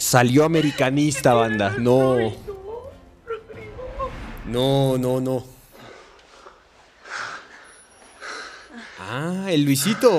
Salió americanista, banda. No. No, no, no. Ah, el Luisito.